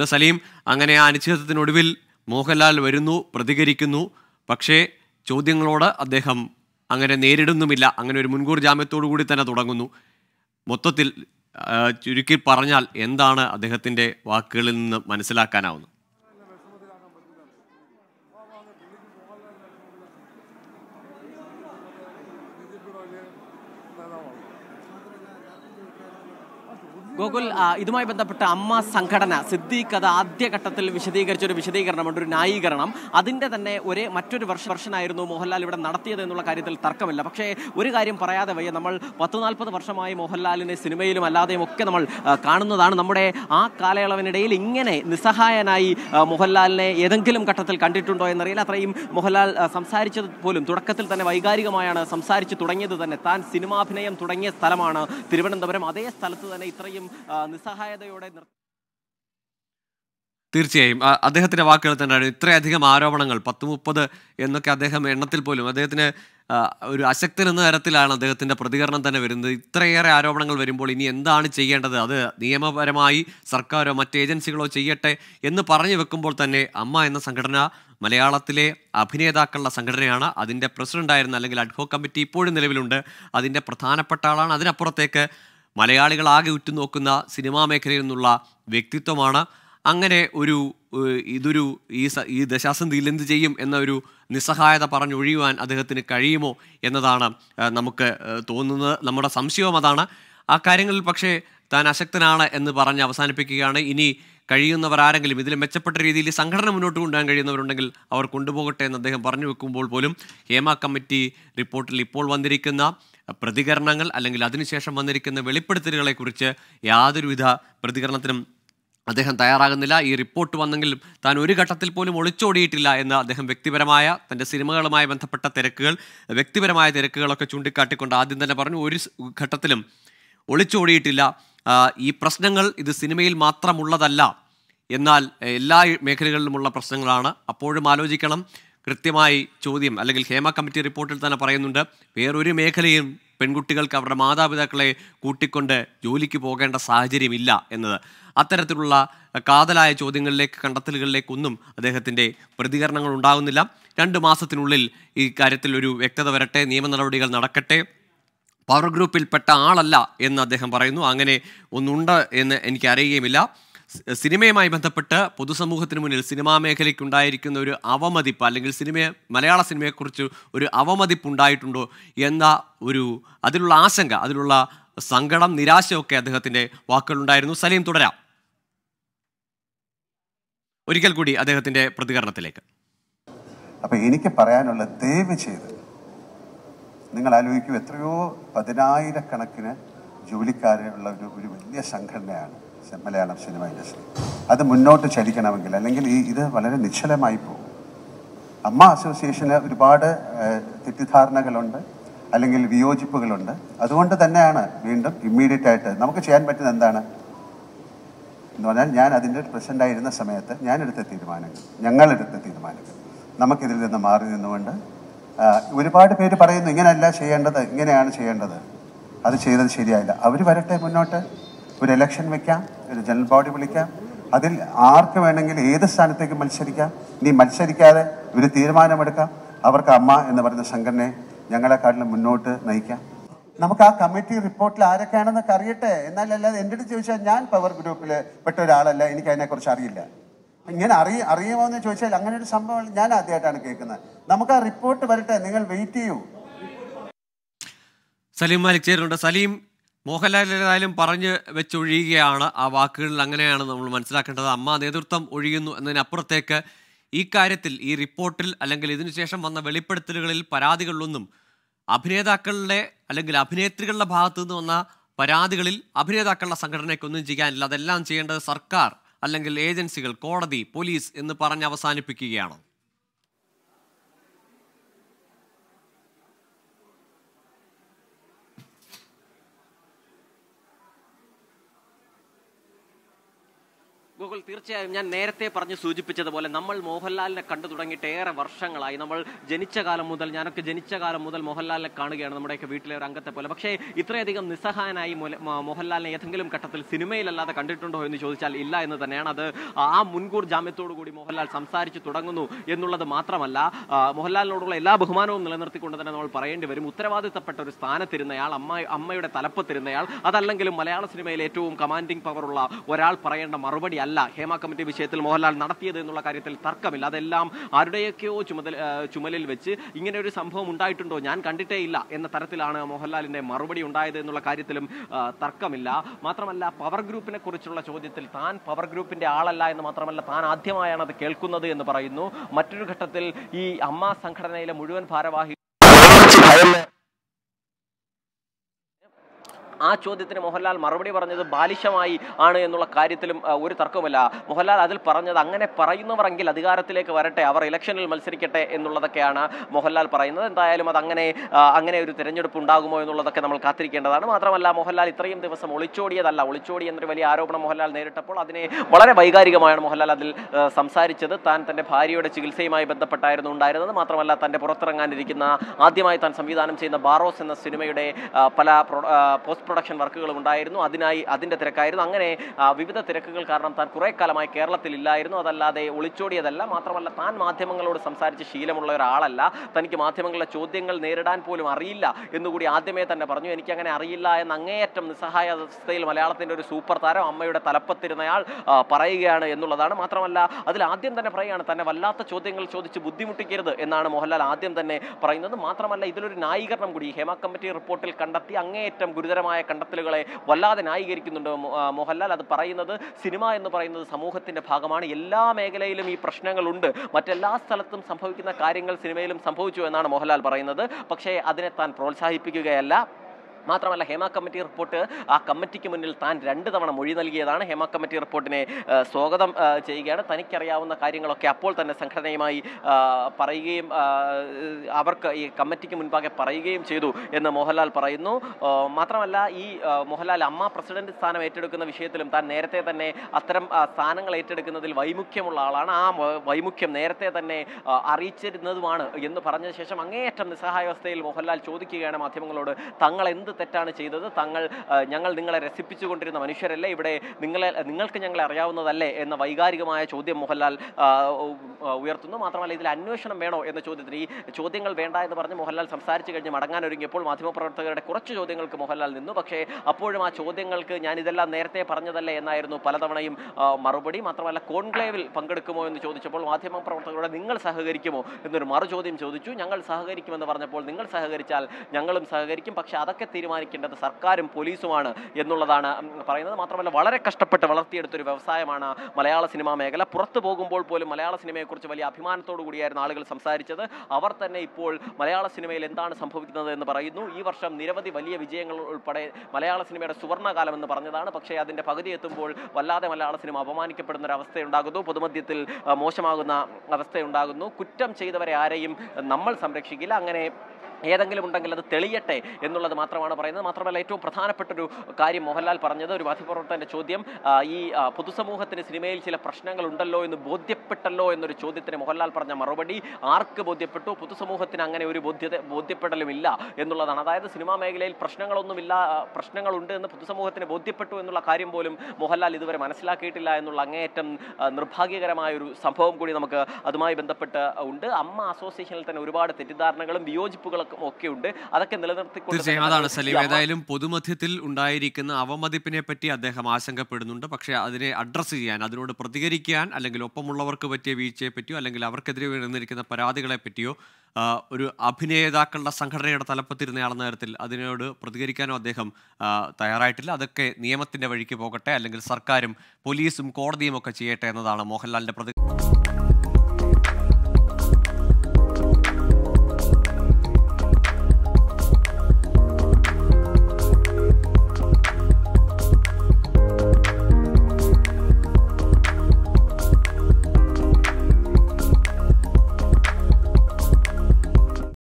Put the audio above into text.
സലീം? അങ്ങനെ ആ അനിശ്ചിതത്വത്തിനൊടുവിൽ മോഹൻലാൽ വരുന്നു പ്രതികരിക്കുന്നു. പക്ഷേ ചോദ്യങ്ങളോട് അദ്ദേഹം അങ്ങനെ നേരിടുന്നുമില്ല. അങ്ങനെ ഒരു മുൻകൂർ ജാമ്യത്തോടു കൂടി തന്നെ തുടങ്ങുന്നു. മൊത്തത്തിൽ ചുരുക്കി പറഞ്ഞാൽ എന്താണ് അദ്ദേഹത്തിന്റെ വാക്കുകളിൽ നിന്ന് മനസ്സിലാക്കാനാവുന്നത്? ഗോകുൽ ഇതുമായി ബന്ധപ്പെട്ട അമ്മ സംഘടന സിദ്ദീഖ് അത് ആദ്യഘട്ടത്തിൽ വിശദീകരിച്ച ഒരു വിശദീകരണമുണ്ട് ഒരു ന്യായീകരണം. അതിന്റെ തന്നെ ഒരേ മറ്റൊരു വർഷ വർഷനായിരുന്നു മോഹൻലാൽ ഇവിടെ നടത്തിയത് എന്നുള്ള കാര്യത്തിൽ തർക്കമില്ല. പക്ഷേ ഒരു കാര്യം പറയാതെ വയ്യ. നമ്മൾ പത്ത് നാൽപ്പത് വർഷമായി മോഹൻലാലിനെ സിനിമയിലും അല്ലാതെയും ഒക്കെ നമ്മൾ കാണുന്നതാണ്. നമ്മുടെ ആ കാലയളവിനിടയിൽ ഇങ്ങനെ നിസ്സഹായനായി മോഹൻലാലിനെ ഏതെങ്കിലും ഘട്ടത്തിൽ കണ്ടിട്ടുണ്ടോ എന്നറിയില്ല. അത്രയും മോഹൻലാൽ സംസാരിച്ചത് പോലും തുടക്കത്തിൽ തന്നെ വൈകാരികമായാണ് സംസാരിച്ച് തുടങ്ങിയത് തന്നെ. താൻ സിനിമാഭിനയം തുടങ്ങിയ സ്ഥലമാണ് തിരുവനന്തപുരം. അതേ സ്ഥലത്ത് തന്നെ ഇത്രയും ആ, നിസ്സഹായതയോടെ തീർച്ചയായും. അദ്ദേഹത്തിന്റെ വാക്കുകൾ തന്നെയാണ് ഇത്രയധികം ആരോപണങ്ങൾ പത്ത് മുപ്പത് എന്നൊക്കെ അദ്ദേഹം എണ്ണത്തിൽ പോലും അദ്ദേഹത്തിന് ഒരു അശക്തൻ എന്ന തരത്തിലാണ് അദ്ദേഹത്തിന്റെ പ്രതികരണം തന്നെ വരുന്നത്. ഇത്രയേറെ ആരോപണങ്ങൾ വരുമ്പോൾ ഇനി എന്താണ് ചെയ്യേണ്ടത്? അത് നിയമപരമായി സർക്കാരോ മറ്റ് ഏജൻസികളോ ചെയ്യട്ടെ എന്ന് പറഞ്ഞു വെക്കുമ്പോൾ തന്നെ അമ്മ എന്ന സംഘടന മലയാളത്തിലെ അഭിനേതാക്കളുടെ സംഘടനയാണ്. അതിന്റെ പ്രസിഡന്റായിരുന്ന അല്ലെങ്കിൽ അഡ്ഹോ കമ്മിറ്റി ഇപ്പോഴും നിലവിലുണ്ട്. അതിന്റെ പ്രധാനപ്പെട്ട ആളാണ്. അതിനപ്പുറത്തേക്ക് മലയാളികളാകെ ഉറ്റുനോക്കുന്ന സിനിമാ മേഖലയിൽ നിന്നുള്ള വ്യക്തിത്വമാണ്. അങ്ങനെ ഒരു ഇതൊരു ഈ ഈ ദശാസന്ധിയിൽ എന്ത് ചെയ്യും എന്ന ഒരു നിസ്സഹായത പറഞ്ഞൊഴിയുവാൻ അദ്ദേഹത്തിന് കഴിയുമോ എന്നതാണ് നമുക്ക് തോന്നുന്നത്. നമ്മുടെ സംശയവും അതാണ്. ആ കാര്യങ്ങളിൽ പക്ഷേ താൻ അശക്തനാണ് എന്ന് പറഞ്ഞ് അവസാനിപ്പിക്കുകയാണ്. ഇനി കഴിയുന്നവരാരെങ്കിലും ഇതിൽ മെച്ചപ്പെട്ട രീതിയിൽ സംഘടന മുന്നോട്ട് കൊണ്ടുപോകാൻ കഴിയുന്നവരുണ്ടെങ്കിൽ അവർ കൊണ്ടുപോകട്ടെ എന്ന് അദ്ദേഹം പറഞ്ഞു വെക്കുമ്പോൾ പോലും ഹേമ കമ്മിറ്റി റിപ്പോർട്ടിൽ ഇപ്പോൾ വന്നിരിക്കുന്ന പ്രതികരണങ്ങൾ അല്ലെങ്കിൽ അതിനുശേഷം വന്നിരിക്കുന്ന വെളിപ്പെടുത്തലുകളെക്കുറിച്ച് യാതൊരുവിധ പ്രതികരണത്തിനും അദ്ദേഹം തയ്യാറാകുന്നില്ല. ഈ റിപ്പോർട്ട് വന്നെങ്കിലും താൻ ഒരു ഘട്ടത്തിൽ പോലും ഒളിച്ചോടിയിട്ടില്ല എന്ന് അദ്ദേഹം വ്യക്തിപരമായ തന്റെ സിനിമകളുമായി ബന്ധപ്പെട്ട തിരക്കുകൾ വ്യക്തിപരമായ തിരക്കുകളൊക്കെ ചൂണ്ടിക്കാട്ടിക്കൊണ്ട് ആദ്യം തന്നെ പറഞ്ഞു ഒരു ഘട്ടത്തിലും ഒളിച്ചോടിയിട്ടില്ല. ഈ പ്രശ്നങ്ങൾ ഇത് സിനിമയിൽ മാത്രമുള്ളതല്ല. എന്നാൽ എല്ലാ മേഖലകളിലുമുള്ള പ്രശ്നങ്ങളാണ്. അപ്പോഴും ആലോചിക്കണം കൃത്യമായി ചോദ്യം അല്ലെങ്കിൽ ഹേമ കമ്മിറ്റി റിപ്പോർട്ടിൽ തന്നെ പറയുന്നുണ്ട് വേറൊരു മേഖലയും പെൺകുട്ടികൾക്ക് അവരുടെ മാതാപിതാക്കളെ കൂട്ടിക്കൊണ്ട് ജോലിക്ക് പോകേണ്ട സാഹചര്യമില്ല എന്നത്. അത്തരത്തിലുള്ള കാതലായ ചോദ്യങ്ങളിലേക്ക് കണ്ടെത്തലുകളിലേക്കൊന്നും അദ്ദേഹത്തിന്റെ പ്രതികരണങ്ങൾ ഉണ്ടാകുന്നില്ല. രണ്ട് മാസത്തിനുള്ളിൽ ഈ കാര്യത്തിൽ ഒരു വ്യക്തത വരട്ടെ നിയമ നടപടികൾ നടക്കട്ടെ. പവർ ഗ്രൂപ്പിൽപ്പെട്ട ആളല്ല എന്ന് അദ്ദേഹം പറയുന്നു. അങ്ങനെ ഒന്നുണ്ട് എന്ന് എനിക്ക് അറിയുകയുമില്ല സ് സിനിമയുമായി ബന്ധപ്പെട്ട് പൊതുസമൂഹത്തിന് മുന്നിൽ സിനിമാ മേഖലയ്ക്ക് ഉണ്ടായിരിക്കുന്ന ഒരു അവമതിപ്പ് അല്ലെങ്കിൽ സിനിമയെ മലയാള സിനിമയെക്കുറിച്ച് ഒരു അവമതിപ്പ് ഉണ്ടായിട്ടുണ്ടോ എന്ന ഒരു അതിലുള്ള ആശങ്ക അതിലുള്ള സങ്കടം നിരാശയൊക്കെ അദ്ദേഹത്തിന്റെ വാക്കുകളുണ്ടായിരുന്നു സലീം തുടരാം. ഒരിക്കൽ കൂടി അദ്ദേഹത്തിന്റെ പ്രതികരണത്തിലേക്ക്. അപ്പൊ എനിക്ക് പറയാനുള്ള ദയവ് ചെയ്ത് നിങ്ങൾ ആലോചിക്കൂ എത്രയോ പതിനായിരക്കണക്കിന് ജോലിക്കാരുള്ള ഒരു ഒരു വലിയ സംഘടനയാണ് മലയാളം സിനിമ ഇൻഡസ്ട്രി. അത് മുന്നോട്ട് ചലിക്കണമെങ്കിൽ അല്ലെങ്കിൽ ഈ ഇത് വളരെ നിശ്ചലമായി പോകും. അമ്മ അസോസിയേഷന് ഒരുപാട് തെറ്റിദ്ധാരണകളുണ്ട് അല്ലെങ്കിൽ വിയോജിപ്പുകളുണ്ട്. അതുകൊണ്ട് തന്നെയാണ് വീണ്ടും ഇമ്മീഡിയറ്റ് ആയിട്ട് നമുക്ക് ചെയ്യാൻ പറ്റുന്നത് എന്താണ്? എന്ന് പറഞ്ഞാൽ ഞാൻ അതിന്റെ പ്രസിഡന്റ് ആയിരുന്ന സമയത്ത് ഞാൻ എടുത്ത തീരുമാനങ്ങൾ ഞങ്ങളെടുത്ത തീരുമാനങ്ങൾ നമുക്കിതിൽ നിന്ന് മാറി നിന്നുകൊണ്ട് ഒരുപാട് പേര് പറയുന്നു ഇങ്ങനെയല്ല ചെയ്യേണ്ടത് ഇങ്ങനെയാണ് ചെയ്യേണ്ടത്. അത് ചെയ്തത് ശരിയായില്ല. അവർ വരട്ടെ മുന്നോട്ട്. ഒരു ഇലക്ഷൻ വെക്കാം ഒരു ജനറൽ ബോഡി വിളിക്കാം. അതിൽ ആർക്ക് വേണമെങ്കിലും ഏത് സ്ഥാനത്തേക്ക് മത്സരിക്കാം നീ മത്സരിക്കാതെ ഒരു തീരുമാനമെടുക്കാം. അവർക്ക് അമ്മ എന്ന് പറയുന്ന സംഘടനയെ ഞങ്ങളെക്കാട്ടിലും മുന്നോട്ട് നയിക്കാം. നമുക്ക് ആ കമ്മിറ്റി റിപ്പോർട്ടിൽ ആരൊക്കെയാണെന്നൊക്കെ അറിയട്ടെ. എന്നാലല്ലാതെ എന്റെ അടുത്ത് ചോദിച്ചാൽ ഞാൻ പവർ ഗ്രൂപ്പിൽ പെട്ട ഒരാളല്ല എനിക്ക് അതിനെക്കുറിച്ച് അറിയില്ല. ഇങ്ങനെ അറിയ അറിയുമോ എന്ന് ചോദിച്ചാൽ അങ്ങനെ ഒരു സംഭവം ഞാൻ ആദ്യമായിട്ടാണ് കേൾക്കുന്നത്. നമുക്ക് ആ റിപ്പോർട്ട് വരട്ടെ നിങ്ങൾ വെയിറ്റ് ചെയ്യൂ. സലീം മാലിക് ചേരുന്നുണ്ട്. സലീം മോഹൻലാൽ ഏതായാലും പറഞ്ഞ് വെച്ചൊഴിയുകയാണ് ആ വാക്കുകളിൽ അങ്ങനെയാണ് നമ്മൾ മനസ്സിലാക്കേണ്ടത്. അമ്മ നേതൃത്വം ഒഴിയുന്നു എന്നതിനപ്പുറത്തേക്ക് ഈ കാര്യത്തിൽ ഈ റിപ്പോർട്ടിൽ അല്ലെങ്കിൽ ഇതിനുശേഷം വന്ന വെളിപ്പെടുത്തലുകളിൽ പരാതികളിലൊന്നും അഭിനേതാക്കളുടെ അല്ലെങ്കിൽ അഭിനേത്രികളുടെ ഭാഗത്തു നിന്ന് വന്ന പരാതികളിൽ അഭിനേതാക്കളുടെ സംഘടനയ്ക്കൊന്നും ചെയ്യാനില്ല. അതെല്ലാം ചെയ്യേണ്ടത് സർക്കാർ അല്ലെങ്കിൽ ഏജൻസികൾ കോടതി പോലീസ് എന്ന് പറഞ്ഞ് അവസാനിപ്പിക്കുകയാണോ. ഗോകുൽ തീർച്ചയായും ഞാൻ നേരത്തെ പറഞ്ഞ് സൂചിപ്പിച്ചതുപോലെ നമ്മൾ മോഹൻലാലിനെ കണ്ടു തുടങ്ങിയിട്ട് ഏറെ വർഷങ്ങളായി. നമ്മൾ ജനിച്ച കാലം മുതൽ ഞാനൊക്കെ ജനിച്ച കാലം മുതൽ മോഹൻലാലിനെ കാണുകയാണ് നമ്മുടെയൊക്കെ വീട്ടിലെ ഒരു അംഗത്തെ പോലെ. പക്ഷേ ഇത്രയധികം നിസ്സഹായനായി മോഹൻലാലിനെ ഏതെങ്കിലും ഘട്ടത്തിൽ സിനിമയിലല്ലാതെ കണ്ടിട്ടുണ്ടോ എന്ന് ചോദിച്ചാൽ ഇല്ല എന്ന് തന്നെയാണ്. അത് ആ മുൻകൂർ ജാമ്യത്തോടു കൂടി മോഹൻലാൽ സംസാരിച്ചു തുടങ്ങുന്നു എന്നുള്ളത് മാത്രമല്ല മോഹൻലാലിനോടുള്ള എല്ലാ ബഹുമാനവും നിലനിർത്തിക്കൊണ്ട് തന്നെ നമ്മൾ പറയേണ്ടി വരും. ഉത്തരവാദിത്തപ്പെട്ട ഒരു സ്ഥാനത്തിരുന്നയാൾ അമ്മ അമ്മയുടെ തലപ്പത്തിരുന്നയാൾ അതല്ലെങ്കിലും മലയാള സിനിമയിൽ ഏറ്റവും കമാൻഡിംഗ് പവറുള്ള ഒരാൾ പറയേണ്ട മറുപടി അല്ല ഹേമ കമ്മിറ്റി വിഷയത്തിൽ മോഹൻലാൽ നടത്തിയത് എന്നുള്ള കാര്യത്തിൽ തർക്കമില്ല. അതെല്ലാം ആരുടെയൊക്കെയോ ചുമതല ചുമലിൽ വെച്ച് ഇങ്ങനെ ഒരു സംഭവം ഉണ്ടായിട്ടുണ്ടോ? ഞാൻ കണ്ടിട്ടേ ഇല്ല എന്ന തരത്തിലാണ് മോഹൻലാലിന്റെ മറുപടി ഉണ്ടായത് എന്നുള്ള കാര്യത്തിലും തർക്കമില്ല. മാത്രമല്ല പവർ ഗ്രൂപ്പിനെ കുറിച്ചുള്ള ചോദ്യത്തിൽ താൻ പവർ ഗ്രൂപ്പിന്റെ ആളല്ല എന്ന് മാത്രമല്ല താൻ ആദ്യമായാണ് അത് കേൾക്കുന്നത് എന്ന് പറയുന്നു. മറ്റൊരു ഘട്ടത്തിൽ ഈ അമ്മ സംഘടനയിലെ മുഴുവൻ ഭാരവാഹി ആ ചോദ്യത്തിന് മോഹൻലാൽ മറുപടി പറഞ്ഞത് ബാലിശമായി ആണ് എന്നുള്ള കാര്യത്തിലും ഒരു തർക്കവുമില്ല. മോഹൻലാൽ അതിൽ പറഞ്ഞത് അങ്ങനെ പറയുന്നവരെങ്കിൽ അധികാരത്തിലേക്ക് വരട്ടെ അവർ ഇലക്ഷനിൽ മത്സരിക്കട്ടെ എന്നുള്ളതൊക്കെയാണ് മോഹൻലാൽ പറയുന്നത്. എന്തായാലും അത് അങ്ങനെ അങ്ങനെ ഒരു തിരഞ്ഞെടുപ്പ് ഉണ്ടാകുമോ എന്നുള്ളതൊക്കെ നമ്മൾ കാത്തിരിക്കേണ്ടതാണ്. മാത്രമല്ല മോഹൻലാൽ ഇത്രയും ദിവസം ഒളിച്ചോടിയതല്ല. ഒളിച്ചോടി എന്നൊരു വലിയ ആരോപണം മോഹൻലാൽ നേരിട്ടപ്പോൾ അതിനെ വളരെ വൈകാരികമായാണ് മോഹൻലാൽ അതിൽ സംസാരിച്ചത്. താൻ തന്റെ ഭാര്യയുടെ ചികിത്സയുമായി ബന്ധപ്പെട്ടായിരുന്നു ഉണ്ടായിരുന്നത്. മാത്രമല്ല തന്റെ പുറത്തിറങ്ങാനിരിക്കുന്ന ആദ്യമായി താൻ സംവിധാനം ചെയ്യുന്ന ബാറോസ് എന്ന സിനിമയുടെ പല പോസ്റ്റ് പ്രൊഡക്ഷൻ വർക്കുകളും ഉണ്ടായിരുന്നു. അതിനായി അതിന്റെ തിരക്കായിരുന്നു. അങ്ങനെ വിവിധ തിരക്കുകൾ കാരണം താൻ കുറേ കാലമായി കേരളത്തിൽ ഇല്ലായിരുന്നു. അതല്ലാതെ ഒളിച്ചോടിയതല്ല. മാത്രമല്ല താൻ മാധ്യമങ്ങളോട് സംസാരിച്ച് ശീലമുള്ള ഒരാളല്ല. തനിക്ക് മാധ്യമങ്ങളുടെ ചോദ്യങ്ങൾ നേരിടാൻ പോലും അറിയില്ല എന്നുകൂടി ആദ്യമേ തന്നെ പറഞ്ഞു. എനിക്ക് അങ്ങനെ അറിയില്ല എന്ന അങ്ങേയറ്റം നിസ്സഹായ അവസ്ഥയിൽ മലയാളത്തിന്റെ ഒരു സൂപ്പർ താരം അമ്മയുടെ തലപ്പത്തിരുന്നയാൾ പറയുകയാണ് എന്നുള്ളതാണ്. മാത്രമല്ല അതിൽ ആദ്യം തന്നെ പറയുകയാണ് തന്നെ വല്ലാത്ത ചോദ്യങ്ങൾ ചോദിച്ച് ബുദ്ധിമുട്ടിക്കരുത് എന്നാണ് മോഹൻലാൽ ആദ്യം തന്നെ പറയുന്നത്. മാത്രമല്ല ഇതിലൊരു ന്യായീകരണം കൂടി ഹേമ കമ്മിറ്റി റിപ്പോർട്ടിൽ കണ്ടെത്തി അങ്ങേയറ്റം ഗുരുതരമായ കണ്ടെത്തലുകളെ വല്ലാതെ ന്യായീകരിക്കുന്നുണ്ട് മോഹൻലാൽ. അത് പറയുന്നത് സിനിമ എന്ന് പറയുന്നത് സമൂഹത്തിന്റെ ഭാഗമാണ്. എല്ലാ മേഖലയിലും ഈ പ്രശ്നങ്ങളുണ്ട്. മറ്റെല്ലാ സ്ഥലത്തും സംഭവിക്കുന്ന കാര്യങ്ങൾ സിനിമയിലും സംഭവിച്ചു എന്നാണ് മോഹൻലാൽ പറയുന്നത്. പക്ഷേ അതിനെ താൻ പ്രോത്സാഹിപ്പിക്കുകയല്ല. മാത്രമല്ല ഹേമ കമ്മിറ്റി റിപ്പോർട്ട് ആ കമ്മിറ്റിക്ക് മുന്നിൽ താൻ രണ്ട് തവണ മൊഴി നൽകിയതാണ്. ഹേമ കമ്മിറ്റി റിപ്പോർട്ടിനെ സ്വാഗതം ചെയ്യുകയാണ്. തനിക്കറിയാവുന്ന കാര്യങ്ങളൊക്കെ അപ്പോൾ തന്നെ സംഘടനയുമായി പറയുകയും അവർക്ക് ഈ കമ്മിറ്റിക്ക് മുൻപാകെ പറയുകയും ചെയ്തു എന്ന് മോഹൻലാൽ പറയുന്നു. മാത്രമല്ല ഈ മോഹൻലാൽ അമ്മ പ്രസിഡന്റ് സ്ഥാനം ഏറ്റെടുക്കുന്ന വിഷയത്തിലും താൻ നേരത്തെ തന്നെ അത്തരം സ്ഥാനങ്ങൾ ഏറ്റെടുക്കുന്നതിൽ വൈമുഖ്യമുള്ള ആളാണ്. ആ വൈമുഖ്യം നേരത്തെ തന്നെ അറിയിച്ചിരുന്നതുമാണ് എന്ന് പറഞ്ഞ ശേഷം അങ്ങേയറ്റം നിസ്സഹായാവസ്ഥയിൽ മോഹൻലാൽ ചോദിക്കുകയാണ് മാധ്യമങ്ങളോട് തങ്ങൾ എന്ത് തെറ്റാണ് ചെയ്തത്. തങ്ങൾ ഞങ്ങൾ നിങ്ങളെ രസിപ്പിച്ചുകൊണ്ടിരുന്ന മനുഷ്യരല്ലേ ഇവിടെ നിങ്ങളെ നിങ്ങൾക്ക് ഞങ്ങളെ അറിയാവുന്നതല്ലേ എന്ന വൈകാരികമായ ചോദ്യം മോഹൻലാൽ ഉയർത്തുന്നു. മാത്രമല്ല ഇതിൽ അന്വേഷണം വേണോ എന്ന ചോദ്യത്തിന് ഈ ചോദ്യങ്ങൾ വേണ്ട എന്ന് പറഞ്ഞ് മോഹൻലാൽ സംസാരിച്ചു കഴിഞ്ഞ് മടങ്ങാൻ ഒരുങ്ങിയപ്പോൾ മാധ്യമപ്രവർത്തകരുടെ കുറച്ച് ചോദ്യങ്ങൾക്ക് മോഹൻലാൽ നിന്നു. പക്ഷേ അപ്പോഴും ആ ചോദ്യങ്ങൾക്ക് ഞാൻ ഇതെല്ലാം നേരത്തെ പറഞ്ഞതല്ലേ എന്നായിരുന്നു പലതവണയും മറുപടി. മാത്രമല്ല കോൺക്ലേവിൽ പങ്കെടുക്കുമോ എന്ന് ചോദിച്ചപ്പോൾ മാധ്യമപ്രവർത്തകരോട് നിങ്ങൾ സഹകരിക്കുമോ എന്നൊരു മറു ചോദ്യം ചോദിച്ചു. ഞങ്ങൾ സഹകരിക്കുമെന്ന് പറഞ്ഞപ്പോൾ നിങ്ങൾ സഹകരിച്ചാൽ ഞങ്ങളും സഹകരിക്കും. പക്ഷേ അതൊക്കെ തീരുമാനിക്കേണ്ടത് സർക്കാരും പോലീസുമാണ് എന്നുള്ളതാണ് പറയുന്നത്. മാത്രമല്ല വളരെ കഷ്ടപ്പെട്ട് വളർത്തിയെടുത്തൊരു വ്യവസായമാണ് മലയാള സിനിമാ മേഖല. പുറത്തു പോകുമ്പോൾ പോലും മലയാള സിനിമയെക്കുറിച്ച് വലിയ അഭിമാനത്തോടു കൂടിയായിരുന്നു ആളുകൾ സംസാരിച്ചത്. അവർ തന്നെ ഇപ്പോൾ മലയാള സിനിമയിൽ എന്താണ് സംഭവിക്കുന്നത് എന്ന് പറയുന്നു. ഈ വർഷം നിരവധി വലിയ വിജയങ്ങൾ ഉൾപ്പെടെ മലയാള സിനിമയുടെ സുവർണകാലം എന്ന് പറഞ്ഞതാണ്. പക്ഷേ അതിന്റെ പകുതി എത്തുമ്പോൾ വല്ലാതെ മലയാള സിനിമ അപമാനിക്കപ്പെടുന്ന ഒരു അവസ്ഥയുണ്ടാകുന്നു. പൊതുമധ്യത്തിൽ മോശമാകുന്ന അവസ്ഥയുണ്ടാകുന്നു. കുറ്റം ചെയ്തവരെ ആരെയും നമ്മൾ സംരക്ഷിക്കില്ല. അങ്ങനെ ഏതെങ്കിലും ഉണ്ടെങ്കിൽ അത് തെളിയട്ടെ എന്നുള്ളത് മാത്രമാണ് പറയുന്നത്. മാത്രമല്ല ഏറ്റവും പ്രധാനപ്പെട്ട ഒരു കാര്യം മോഹൻലാൽ പറഞ്ഞത് ഒരു മാധ്യമപ്രവർത്തകന്റെ ചോദ്യം ഈ പൊതുസമൂഹത്തിന് സിനിമയിൽ ചില പ്രശ്നങ്ങൾ ഉണ്ടല്ലോ എന്ന് ബോധ്യപ്പെട്ടല്ലോ എന്നൊരു ചോദ്യത്തിന് മോഹൻലാൽ പറഞ്ഞ മറുപടി ആർക്ക് ബോധ്യപ്പെട്ടു? പൊതുസമൂഹത്തിന് അങ്ങനെ ഒരു ബോധ്യത ബോധ്യപ്പെടലുമില്ല എന്നുള്ളതാണ്. അതായത് സിനിമാ മേഖലയിൽ പ്രശ്നങ്ങളൊന്നുമില്ല പ്രശ്നങ്ങളുണ്ട് എന്ന് പൊതുസമൂഹത്തിന് ബോധ്യപ്പെട്ടു എന്നുള്ള കാര്യം പോലും മോഹൻലാൽ ഇതുവരെ മനസ്സിലാക്കിയിട്ടില്ല എന്നുള്ള അങ്ങേയറ്റം നിർഭാഗ്യകരമായ ഒരു സംഭവം കൂടി നമുക്ക് അതുമായി ബന്ധപ്പെട്ട് ഉണ്ട്. അമ്മ അസോസിയേഷനിൽ തന്നെ ഒരുപാട് തെറ്റിദ്ധാരണകളും ഒക്കെ ഉണ്ട് അതൊക്കെ നിലനിർത്തിക്കൊണ്ട് അതാണ് സലീം. ഏതായാലും പൊതുമധ്യത്തിൽ ഉണ്ടായിരിക്കുന്ന അവമതിപ്പിനെ പറ്റി അദ്ദേഹം ആശങ്കപ്പെടുന്നുണ്ട്. പക്ഷേ അതിനെ അഡ്രസ്സ് ചെയ്യാൻ അതിനോട് പ്രതികരിക്കാൻ അല്ലെങ്കിൽ ഒപ്പമുള്ളവർക്ക് പറ്റിയ വീഴ്ചയെ പറ്റിയോ അല്ലെങ്കിൽ അവർക്കെതിരെ ഉയർന്നിരിക്കുന്ന പരാതികളെ പറ്റിയോ ഒരു അഭിനേതാക്കളുടെ സംഘടനയുടെ തലപ്പത്തിരുന്നയാളെന്ന നേരത്തിൽ അതിനോട് പ്രതികരിക്കാനോ അദ്ദേഹം തയ്യാറായിട്ടില്ല. അതൊക്കെ നിയമത്തിന്റെ വഴിക്ക് പോകട്ടെ അല്ലെങ്കിൽ സർക്കാരും പോലീസും കോടതിയും ഒക്കെ ചെയ്യട്ടെ എന്നതാണ് മോഹൻലാലിന്റെ പ്രതി